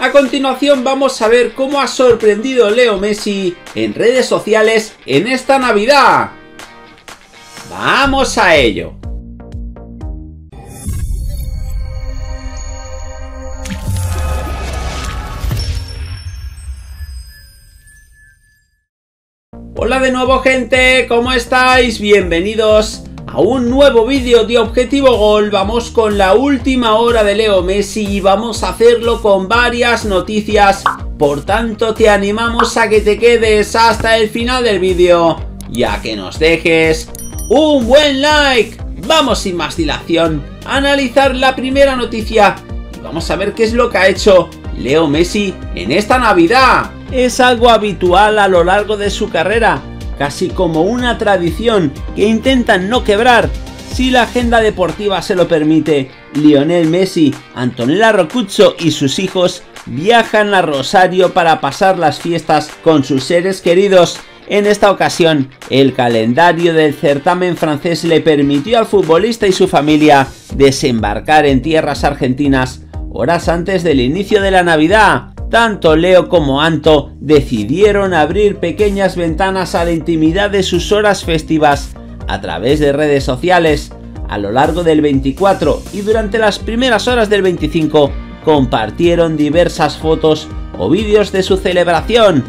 A continuación vamos a ver cómo ha sorprendido Leo Messi en redes sociales en esta Navidad. ¡Vamos a ello! Hola de nuevo gente, ¿cómo estáis? Bienvenidos a un nuevo vídeo de Objetivo Gol. Vamos con la última hora de Leo Messi y vamos a hacerlo con varias noticias. Por tanto, te animamos a que te quedes hasta el final del vídeo y a que nos dejes un buen like. Vamos sin más dilación a analizar la primera noticia y vamos a ver qué es lo que ha hecho Leo Messi en esta Navidad es algo habitual a lo largo de su carrera, casi como una tradición que intentan no quebrar. Si la agenda deportiva se lo permite, Lionel Messi, Antonella Rocuzzo y sus hijos viajan a Rosario para pasar las fiestas con sus seres queridos. En esta ocasión, el calendario del certamen francés le permitió al futbolista y su familia desembarcar en tierras argentinas horas antes del inicio de la Navidad. Tanto Leo como Anto decidieron abrir pequeñas ventanas a la intimidad de sus horas festivas a través de redes sociales. A lo largo del 24 y durante las primeras horas del 25 compartieron diversas fotos o vídeos de su celebración.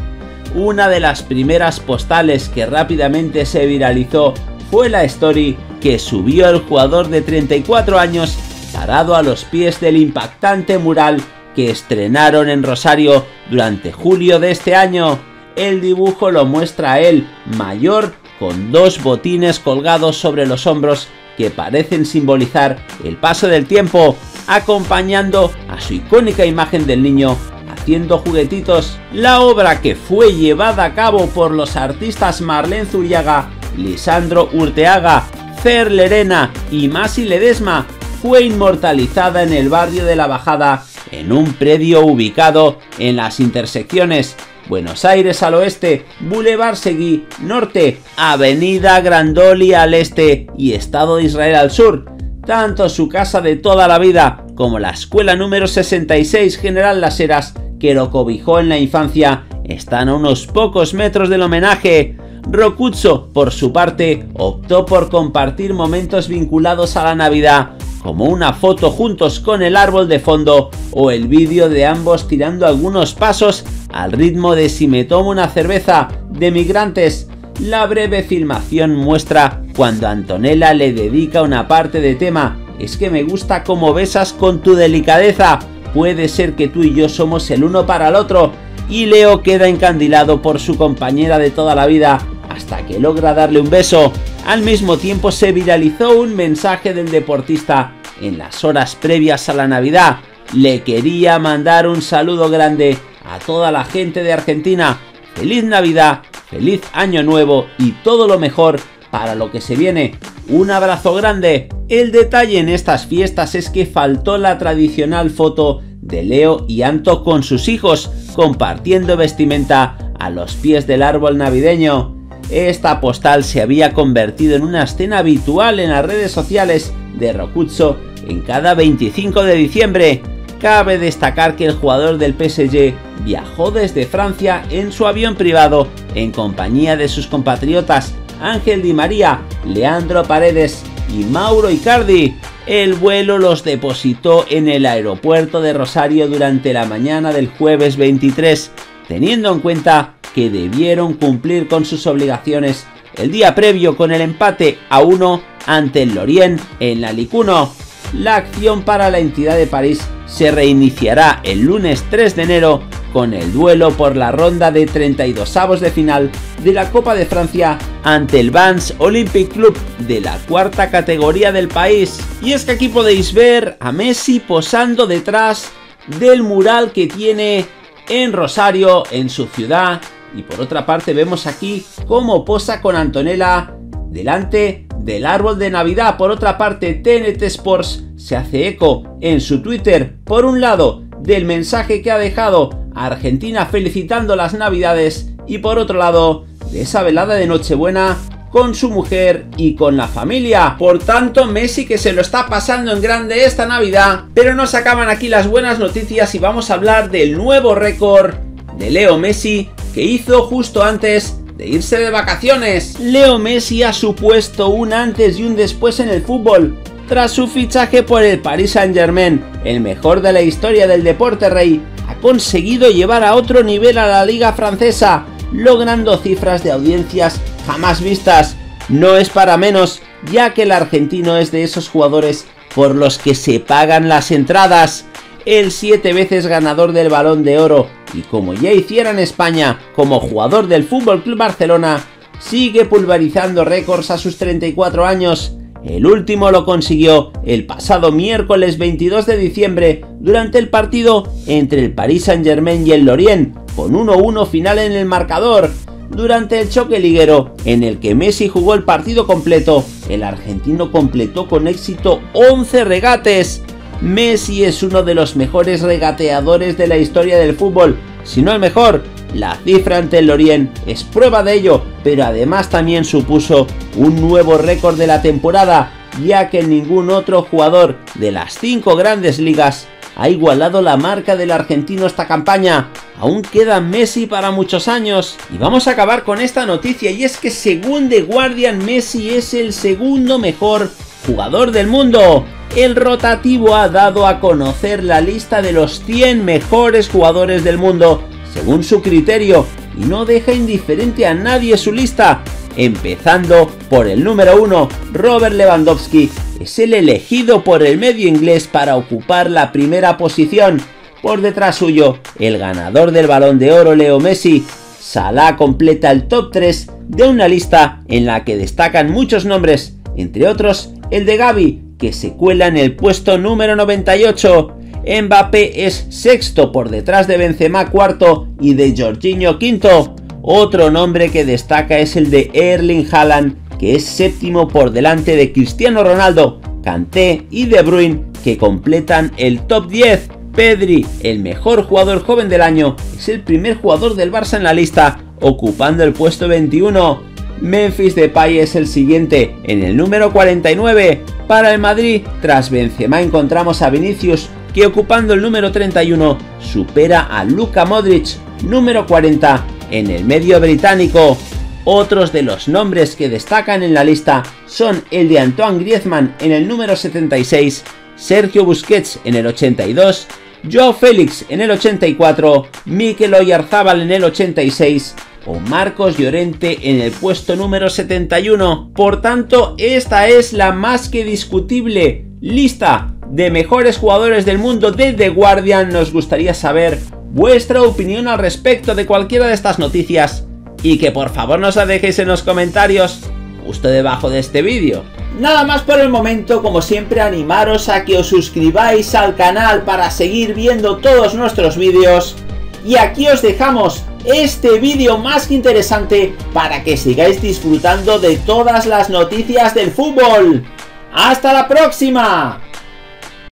Una de las primeras postales que rápidamente se viralizó fue la story que subió el jugador de 34 años parado a los pies del impactante mural que estrenaron en Rosario durante julio de este año. El dibujo lo muestra a él, mayor, con dos botines colgados sobre los hombros que parecen simbolizar el paso del tiempo, acompañando a su icónica imagen del niño haciendo juguetitos. La obra que fue llevada a cabo por los artistas Marlene Zuriaga, Lisandro Urteaga, Fer Lerena y Masi Ledesma fue inmortalizada en el barrio de la Bajada en un predio ubicado en las intersecciones Buenos Aires al oeste, Boulevard Seguí norte, Avenida Grandoli al este y Estado de Israel al sur. Tanto su casa de toda la vida como la escuela número 66 General Las Heras, que lo cobijó en la infancia, están a unos pocos metros del homenaje. Rocuzzo, por su parte, optó por compartir momentos vinculados a la Navidad como una foto juntos con el árbol de fondo o el vídeo de ambos tirando algunos pasos al ritmo de Si me tomo una cerveza de migrantes. La breve filmación muestra cuando Antonella le dedica una parte de tema es que me gusta cómo besas con tu delicadeza. Puede ser que tú y yo somos el uno para el otro. Y Leo queda encandilado por su compañera de toda la vida hasta que logra darle un beso. Al mismo tiempo se viralizó un mensaje del deportista en las horas previas a la Navidad. Le quería mandar un saludo grande a toda la gente de Argentina. Feliz Navidad, feliz Año Nuevo y todo lo mejor para lo que se viene. Un abrazo grande. El detalle en estas fiestas es que faltó la tradicional foto de Leo y Anto con sus hijos compartiendo vestimenta a los pies del árbol navideño. Esta postal se había convertido en una escena habitual en las redes sociales de Rocuzzo en cada 25 de diciembre. Cabe destacar que el jugador del PSG viajó desde Francia en su avión privado en compañía de sus compatriotas Ángel Di María, Leandro Paredes y Mauro Icardi. El vuelo los depositó en el aeropuerto de Rosario durante la mañana del jueves 23, teniendo en cuenta que debieron cumplir con sus obligaciones el día previo con el empate a uno ante el Lorient en la Licuno. La acción para la entidad de París se reiniciará el lunes 3 de enero con el duelo por la ronda de 32 avos de final de la Copa de Francia ante el Vans Olympic Club de la cuarta categoría del país. Y es que aquí podéis ver a Messi posando detrás del mural que tiene en Rosario, en su ciudad, y por otra parte vemos aquí cómo posa con Antonella delante del árbol de Navidad. Por otra parte, TNT Sports se hace eco en su Twitter, por un lado, del mensaje que ha dejado a Argentina felicitando las Navidades. Y por otro lado, de esa velada de Nochebuena con su mujer y con la familia. Por tanto, Messi que se lo está pasando en grande esta Navidad, pero nos acaban aquí las buenas noticias y vamos a hablar del nuevo récord de Leo Messi que hizo justo antes de irse de vacaciones. Leo Messi ha supuesto un antes y un después en el fútbol. Tras su fichaje por el Paris Saint Germain, el mejor de la historia del deporte rey, ha conseguido llevar a otro nivel a la liga francesa, logrando cifras de audiencias jamás vistas. No es para menos, ya que el argentino es de esos jugadores por los que se pagan las entradas. El siete veces ganador del balón de oro y como ya hiciera en España como jugador del Fútbol Club Barcelona, sigue pulverizando récords a sus 34 años. El último lo consiguió el pasado miércoles 22 de diciembre durante el partido entre el Paris Saint-Germain y el Lorient, con 1-1 final en el marcador. Durante el choque liguero, en el que Messi jugó el partido completo, el argentino completó con éxito 11 regates. Messi es uno de los mejores regateadores de la historia del fútbol, si no el mejor. La cifra ante el Lorient es prueba de ello, pero además también supuso un nuevo récord de la temporada, ya que ningún otro jugador de las cinco grandes ligas ha igualado la marca del argentino esta campaña. Aún queda Messi para muchos años. Y vamos a acabar con esta noticia y es que según The Guardian Messi es el segundo mejor jugador del mundo. El rotativo ha dado a conocer la lista de los 100 mejores jugadores del mundo, según su criterio, y no deja indiferente a nadie su lista, empezando por el número 1, Robert Lewandowski, es el elegido por el medio inglés para ocupar la primera posición. Por detrás suyo, el ganador del balón de oro Leo Messi. Salah completa el top 3 de una lista en la que destacan muchos nombres, entre otros el de Gaby, que se cuela en el puesto número 98. Mbappé es sexto por detrás de Benzema cuarto y de Jorginho quinto. Otro nombre que destaca es el de Erling Haaland, que es séptimo por delante de Cristiano Ronaldo, Kanté y De Bruyne, que completan el top 10. Pedri, el mejor jugador joven del año, es el primer jugador del Barça en la lista, ocupando el puesto 21. Memphis Depay es el siguiente, en el número 49. Para el Madrid, tras Benzema encontramos a Vinicius, que ocupando el número 31 supera a Luka Modric, número 40, en el medio británico. Otros de los nombres que destacan en la lista son el de Antoine Griezmann en el número 76, Sergio Busquets en el 82, Joe Félix en el 84, Mikel Oyarzábal en el 86 o Marcos Llorente en el puesto número 71. Por tanto, esta es la más que discutible lista de mejores jugadores del mundo de The Guardian. Nos gustaría saber vuestra opinión al respecto de cualquiera de estas noticias y que por favor nos la dejéis en los comentarios justo debajo de este vídeo. Nada más por el momento, como siempre animaros a que os suscribáis al canal para seguir viendo todos nuestros vídeos y aquí os dejamos este vídeo más que interesante para que sigáis disfrutando de todas las noticias del fútbol. ¡Hasta la próxima!